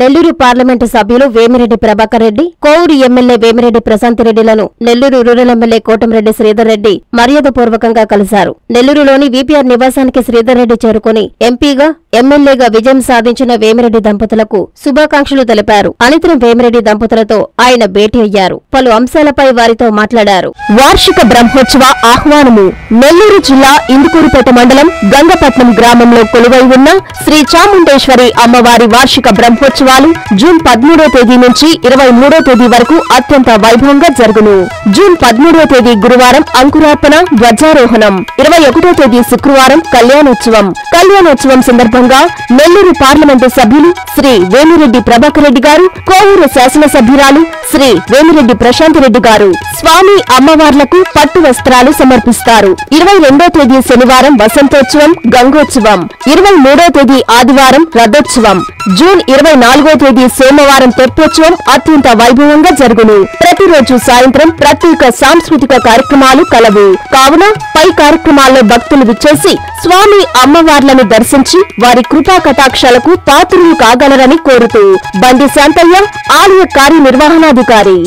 Nellore parliament సభ్యులు Vemireddy Prabhakar Reddy Kovur MLA Vemireddy Prashanth రెడ్డిలను Nellore rural MLA Kotamreddy Sridhar Reddy మర్యాదపూర్వకంగా కలిశారు. నెల్లూరులోని వీపీఆర్ నివాసానికి శ్రీధర్ రెడ్డి చేరుకుని ఎంపీగా ఎమ్మెల్యేగా విజయం సాధించిన వేమిరెడ్డి దంపతులకు శుభాకాంక్షలు తెలిపారు. అనంతరం వేమిరెడ్డి దంపతులతో ఆయన భేటీ అయ్యారు. పలు అంశాలపై వారితో మాట్లాడారు. వార్షిక బ్రహ్మోత్సవ ఆహ్వానము నెల్లూరు జిల్లా ఇందుకూరుపేట మండలం గంగపట్నం గ్రామంలో కొలువై ఉన్న శ్రీ చాముండేశ్వరి అమ్మవారి వార్షిక బ్రహ్మోత్సవ బ్రహ్మోత్సవాలు జూన్ పదమూడో తేదీ నుంచి ఇరవై మూడో తేదీ వరకు అత్యంత వైభవంగా జరుగును. జూన్ పదమూడో తేదీ గురువారం అంకురార్పణ ధ్వజారోహణం. ఇరవై ఒకటో తేదీ శుక్రవారం కళ్యాణోత్సవం. కళ్యాణోత్సవం సందర్భంగా నెల్లూరు పార్లమెంటు సభ్యులు శ్రీ వేమిరెడ్డి ప్రభాకర్ రెడ్డి గారు కోవూరు శాసనసభ్యురాలు శ్రీ వేమిరెడ్డి ప్రశాంత్ రెడ్డి గారు స్వామి అమ్మవార్లకు పట్టు వస్త్రాలు సమర్పిస్తారు. ఇరవై రెండో తేదీ శనివారం వసంతోత్సవం గంగోత్సవం. ఇరవై మూడో తేదీ ఆదివారం రథోత్సవం. జూన్ ఇరవై నాలుగో తేదీ సోమవారం తెప్పోత్సవం అత్యంత వైభవంగా జరుగును. ప్రతిరోజు సాయంత్రం ప్రత్యేక సాంస్కృతిక కార్యక్రమాలు కలవు. కావున పై కార్యక్రమాల్లో భక్తులు విచ్చేసి స్వామి అమ్మవార్లను దర్శించి వారి కృపా కటాక్షాలకు పాత్రులు కాగలరని కోరుతూ. బండి శాంతయ్య ఆలయ కార్యనిర్వహణాధికారి.